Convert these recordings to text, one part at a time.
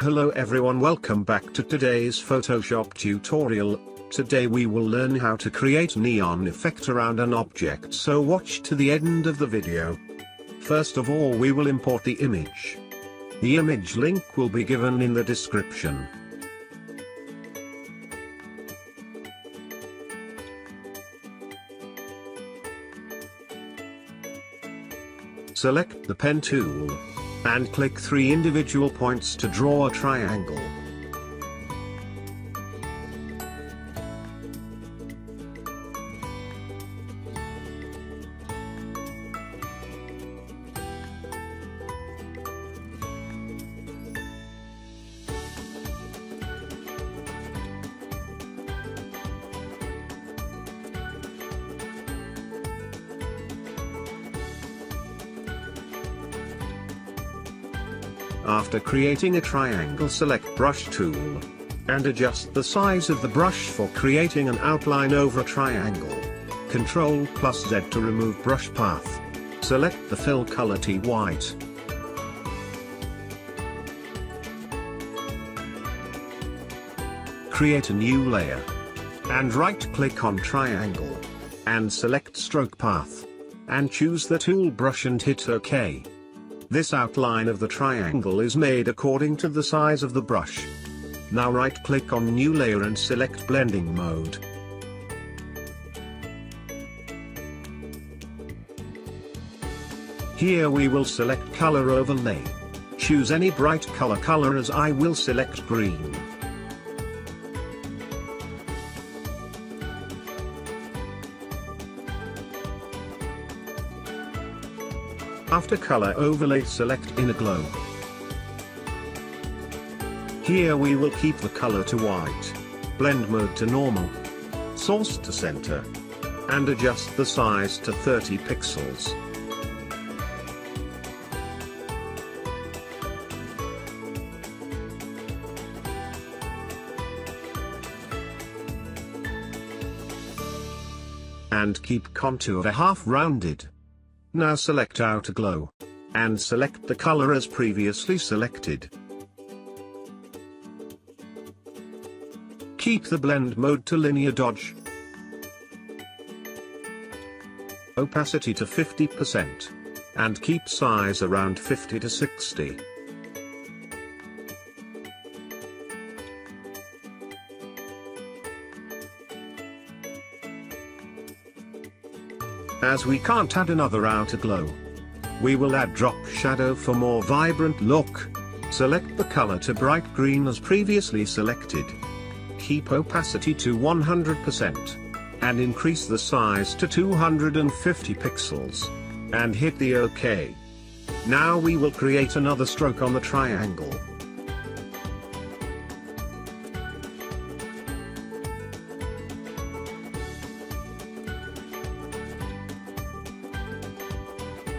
Hello everyone welcome back to today's Photoshop tutorial. Today we will learn how to create neon effect around an object so watch to the end of the video. First of all we will import the image. The image link will be given in the description. Select the pen tool. And click three individual points to draw a triangle. After creating a triangle select brush tool. And adjust the size of the brush for creating an outline over a triangle. Ctrl plus Z to remove brush path. Select the fill color T white. Create a new layer. And right click on triangle. And select stroke path. And choose the tool brush and hit OK. This outline of the triangle is made according to the size of the brush. Now right click on new layer and select blending mode. Here we will select color overlay. Choose any bright color color as I will select green. After color overlay select inner glow. Here we will keep the color to white, blend mode to normal, source to center, and adjust the size to 30 pixels. And keep contour half rounded. Now select outer glow. And select the color as previously selected. Keep the blend mode to linear dodge. Opacity to 50%. And keep size around 50 to 60. As we can't add another outer glow. We will add drop shadow for more vibrant look. Select the color to bright green as previously selected. Keep opacity to 100%. And increase the size to 250 pixels. And hit the OK. Now we will create another stroke on the triangle.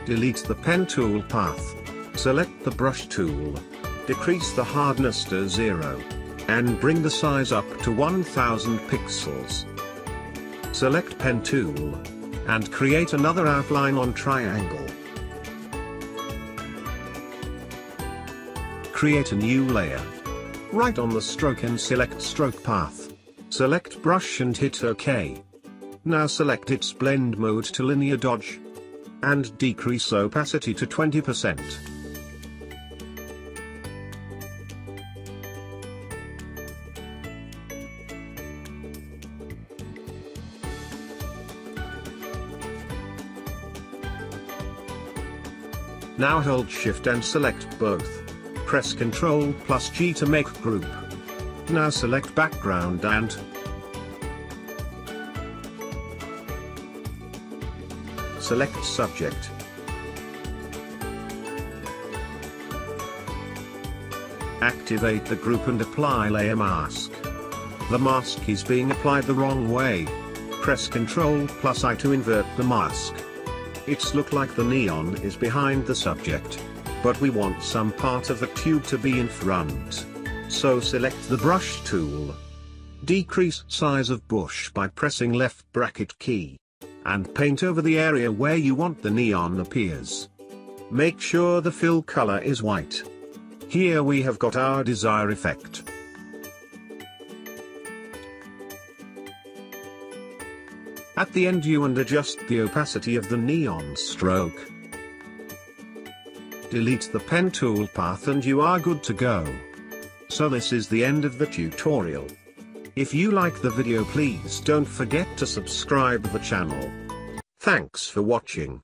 Delete the pen tool path. Select the brush tool. Decrease the hardness to 0. And bring the size up to 1000 pixels. Select pen tool. And create another outline on triangle. Create a new layer. Right on the stroke and select stroke path. Select brush and hit OK. Now select its blend mode to linear dodge and decrease opacity to 20%. Now hold shift and select both. Press Ctrl plus G to make group. Now select background and Select subject. Activate the group and apply layer mask. The mask is being applied the wrong way. Press Ctrl plus I to invert the mask. It's look like the neon is behind the subject. But we want some part of the tube to be in front. So select the brush tool. Decrease size of bush by pressing left bracket key and paint over the area where you want the neon appears. Make sure the fill color is white. Here we have got our desired effect. At the end you and adjust the opacity of the neon stroke. Delete the pen tool path and you are good to go. So this is the end of the tutorial. If you like the video please don't forget to subscribe the channel. Thanks for watching.